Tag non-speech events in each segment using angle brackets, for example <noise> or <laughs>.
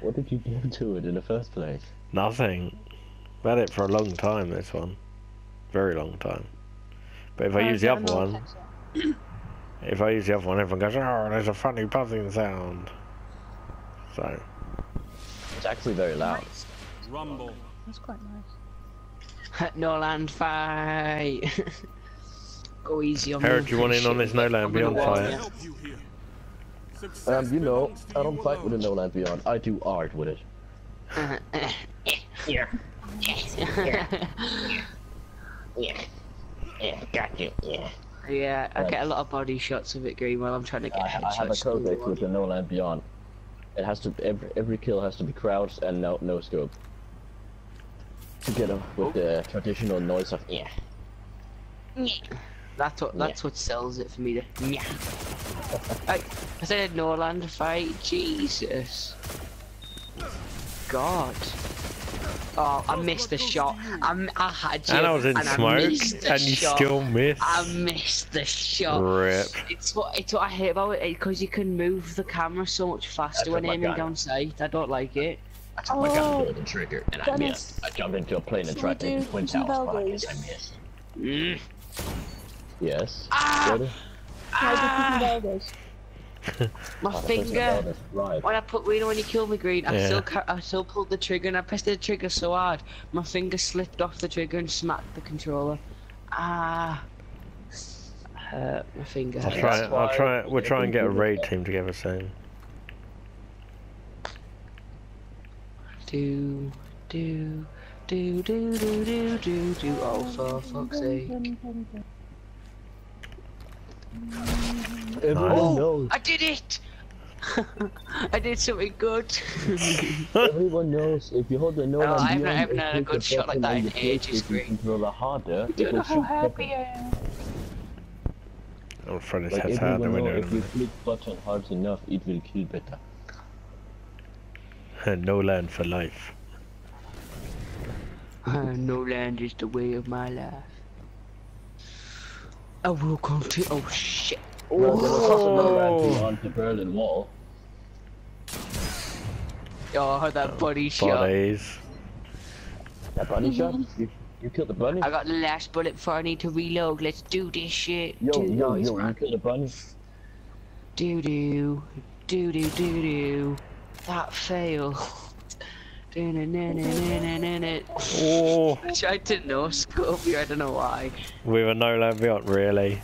What did you do to it in the first place? Nothing. I've had it for a long time, this one. Very long time. But if I Oh, use the other one, <clears throat> if I use the other one, everyone goes, oh, there's a funny buzzing sound. So, It's actually very loud. Rumble. That's quite nice. <laughs> no land fight. <laughs> Go easy on Harold, me. do you want in on this No Land I'm gonna Beyond warn fight? ya. Help you here. Success Um, you know, I don't fight with a alone. No Land Beyond. I do art with it. Here. Yeah. Yeah, got you. Yeah. yeah, I Right. get a lot of body shots of it green while I'm trying to get I, I have a codex with the No Land Beyond. It has to every every kill has to be crouched and no no scope. Together with the traditional noise of yeah. yeah. That's what that's what sells it for me. To yeah. I, I said no land fight. Jesus. God. Oh, I missed the shot. I, m- I had you. and I was in and smoke, and you shot. still missed. I missed the shot. Rip. It's what it's what I hate about it because you can move the camera so much faster when aiming gun- down sight. I don't like it. I took my gun Oh, to the trigger and I Dennis, missed. I jumped into a plane and tried to we hit do the twin some towers, but I Belgays? guess I missed. Mm. Yes. Ah! Ready? Ah! My Oh, finger. one down is Right. When I put, you know, when you killed me green, I Yeah. still, ca- I still pulled the trigger and I pressed the trigger so hard, my finger slipped off the trigger and smacked the controller. Ah, hurt my finger. I'll try. That's I'll why try. We'll try and get a raid team together soon. Do, do, do, do, do, do, do, do. Oh, for fuck's sake! Everyone Oh. knows. I did it! <laughs> I did something good. <laughs> Everyone knows if you hold the no Oh, I haven't- I haven't had a good shot like that on in your ages, PlayStation Green. controller harder, Do it you know will how happy better. I am? I'll throw Like head out the window. if you click button hard enough, it will kill better. <laughs> no land for life. no land is the way of my life. I will come to. Oh shit! Well, there was also no Land Oh. The Berlin Wall. Oh, I heard that body shot. Bodies. That bunny shot? Mm-hmm. You, you killed the bunny? I got the last bullet before I need to reload. Let's do this shit. Yo, do, yo, he's yo, you right. killed the bunny? Do do do do do do. That fail. Oh, I tried to no scope you. I don't know why. We were no land beyond, really.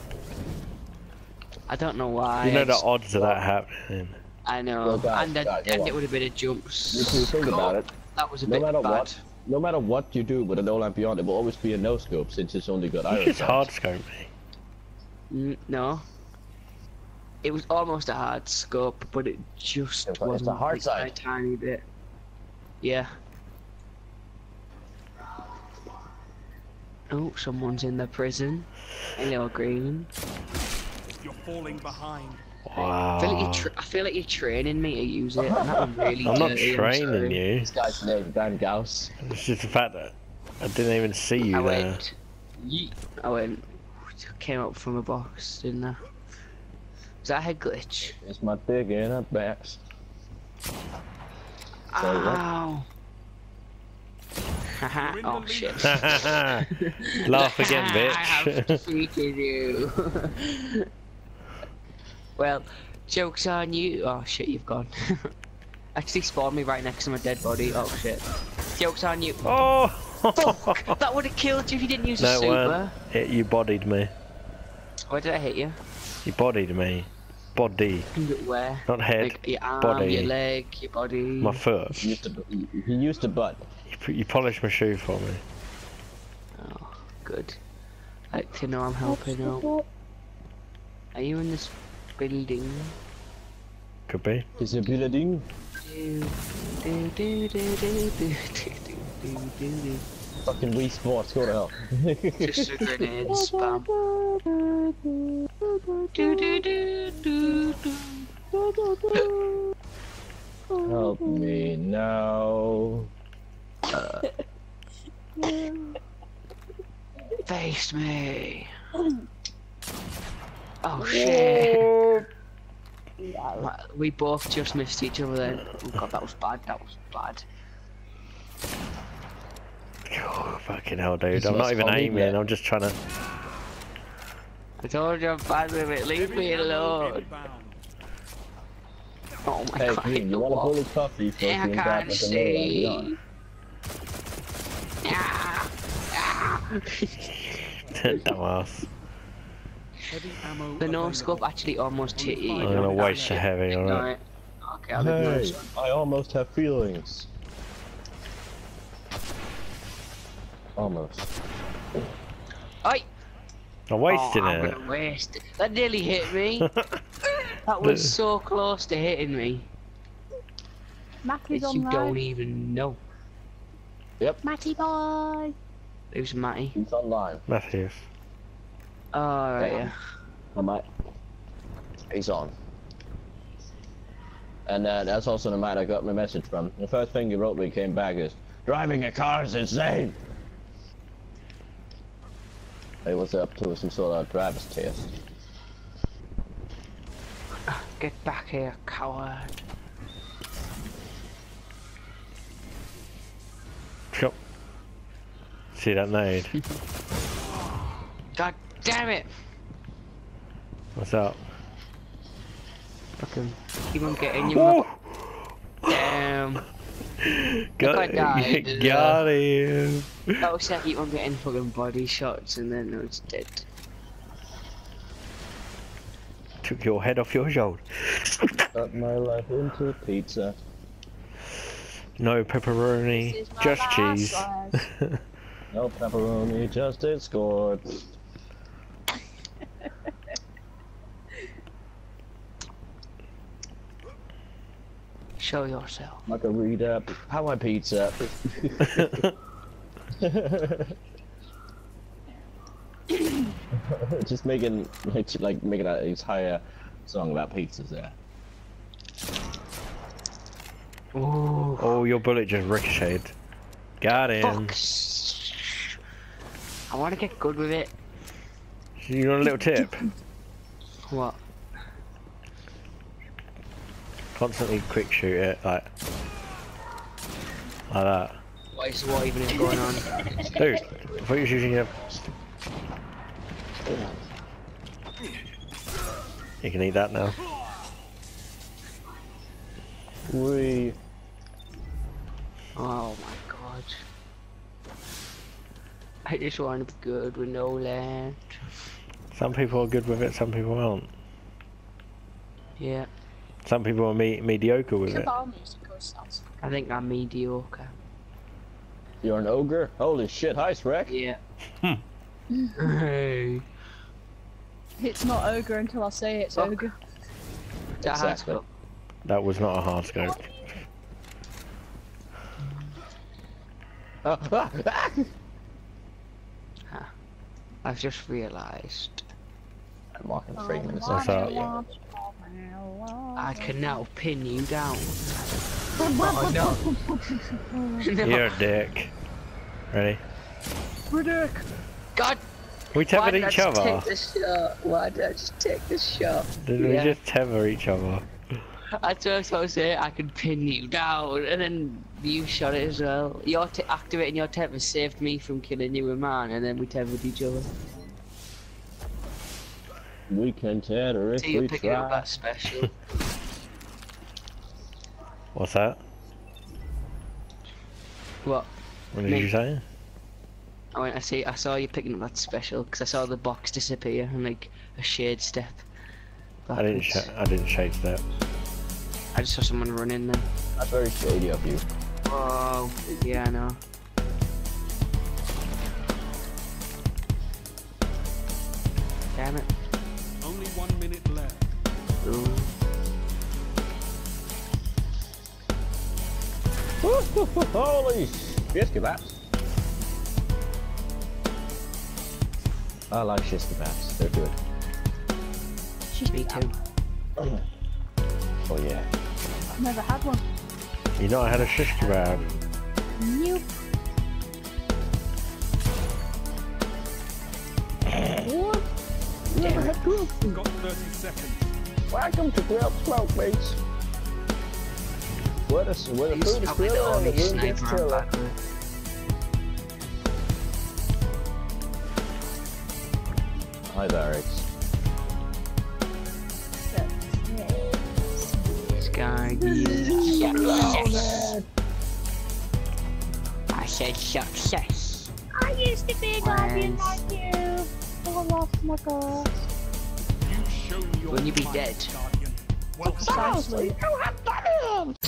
I don't know why. You know the odds of that happening. I know, Well, guys, and, guys, and it would have been a jump. If you think about it, That was a no bit matter bad. what, no matter what you do with a No Land Beyond, it will always be a no scope since it's only got iron It's sights. hard scope me. No. It was almost a hard scope, but it just It's a- it's a wasn't hard like side. a tiny bit. Yeah. Oh, someone's in the prison. Hello, Green. You're falling behind. I feel like Wow. you're, tra- I feel like you're training me to use it. And that was really I'm not dirty, training sorry. you. This guy's name, Dan Gauss. It's just the fact that I didn't even see you I there. went. Yeet. I went. Came up from a box, didn't I? Was that a head glitch? It's my dick in a box. Sorry. Ow. Haha, You're in oh shit. <laughs> Laugh again, <laughs> bitch. I have bitch. <laughs> defeated you. well, joke's on you. Oh shit, you've gone. Actually spawned me right next to my dead body. Oh shit. Joke's on you. oh! Fuck! That would have killed you if you didn't use a no, it super. weren't. It, you bodied me. Where did I hit you? You bodied me body. Where? Not head. Like your arm, body. Your leg, your body. My foot. He used to, he used butt. You, you polished my shoe for me. Oh, good. I like to know I'm helping out. Are you in this building? Could be. Is a building? Fucking Wii Sports, go to hell. Just a grenade spam. <laughs> Do, do, do, do, do. Help me now. Uh. <laughs> Face me. Oh shit. Yeah. We both just missed each other then. Oh god, that was bad. That was bad. Oh, fucking hell, dude. This I'm not even aiming. back. I'm just trying to. I told you I'm bad with it. Leave me alone. Oh my Hey, god. Green, you want a what? bullet coffee for I can't with the nail on see. Ah, ah. <laughs> Dumbass. Heavy The no scope actually almost hit you. I'm gonna waste the heavy, alright? Okay, I'll the ignore gun. this Hey. I almost have feelings. Almost. Oi! I'm wasting oh, I'm it. gonna waste it. That nearly hit me. <laughs> that was so close to hitting me. Matty's That you don't even know. Yep. Matty boy. Who's Matty? He's online. Matthews. Oh, right, Yeah. yeah. I might. He's on. And uh, that's also the man I got my message from. The first thing he wrote when he came back is, Driving a car is insane! He was up to some sort of driver's test. <sighs> Get back here, coward. Chop. See that nade? <laughs> God damn it! What's up? Fucking keep on getting you. <laughs> Damn. <laughs> Got, I died, <laughs> uh, got him. That was like keep on getting fucking body shots and then I was dead. Took your head off your shoulder. <laughs> Cut my life into pizza. No pepperoni, This is my just last cheese. No pepperoni, just it scored. Show yourself. Like a reader. how my pizza. <laughs> Just making like, like making an entire song about pizzas there. Ooh. oh, your bullet just ricocheted. Got him. Fuck. I want to get good with it. You want a little tip? What? Constantly quick shoot it, like, like that. What is what even is going on? <laughs> Dude, I thought you was using your. You can eat that now. We Oh my god. I just want to be good with no land. Some people are good with it, some people aren't. Yeah, Some people are me- mediocre with it. Cabal musical sounds. I think I'm mediocre. You're an ogre? Holy shit, hi Shrek. Yeah. Hmm. hey. It's not ogre until I say it's Fuck. ogre. That Exactly. That was not a hard scope. Ah, ah, ah. I've just realised I'm walking three minutes What's in. up? Yeah. I can now pin you down. oh no. no. <laughs> You're a <laughs> dick. Ready? God, We why did I each just other. take this shot? Why did I just take this shot? Did we just tether each other? <laughs> That's what I was supposed to say. I could pin you down, and then you shot it as well. Your t- activating your tether saved me from killing you and man, and then we tethered each other. We can tether if So you're we picking up that special. <laughs> What's that? what? What did Me. you say? I went. I see. I saw you picking up that special because I saw the box disappear and like a shade step. I didn't. Sh- I didn't shake that. I just saw someone run running then. That's very shady of you. Oh, yeah, I know. Damn it. Only one minute left. Ooh. <laughs> Holy shit kebabs. I like shish kebabs. They're good. Me too. Oh yeah. I've never had one. You know I had a shish kebab. Nope. what? Never Damn it. had two. Got 30 seconds. Welcome to Grilled Smoke, mates. Where the, where the He's food is probably the and the room gets I'm chiller. back with. Hi, Barracks. Sky Success. I said success. I used to be a guardian like you. You when you be dead. Well, seriously, you have done it!